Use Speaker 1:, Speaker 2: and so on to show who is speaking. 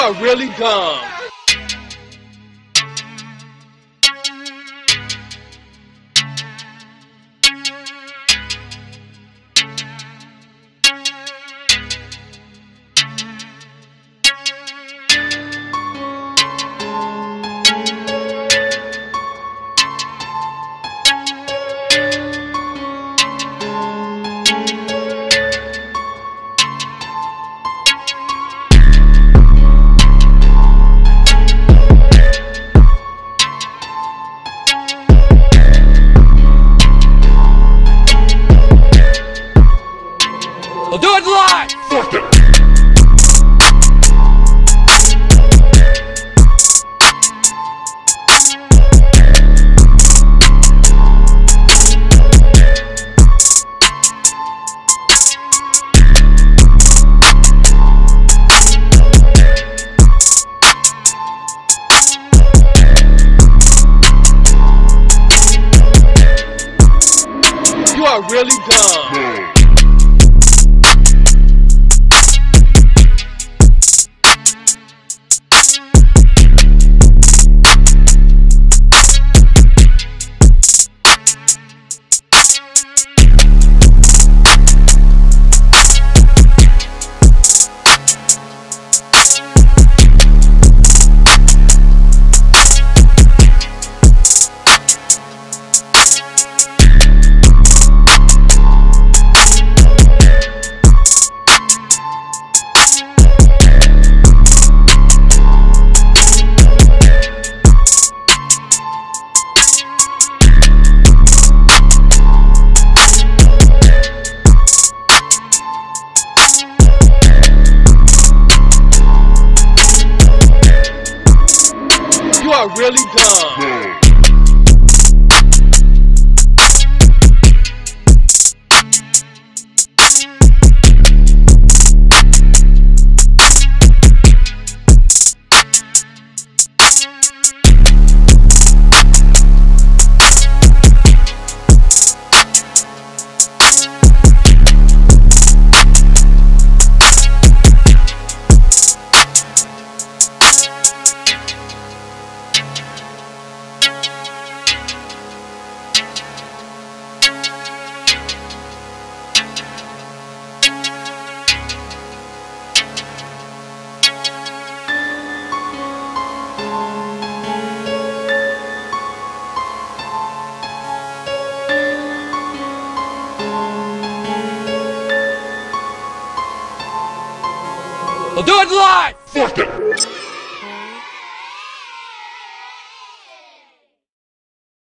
Speaker 1: are really dumb. You are really dumb. You are really dumb.
Speaker 2: We'll do it live!
Speaker 3: Fuck it!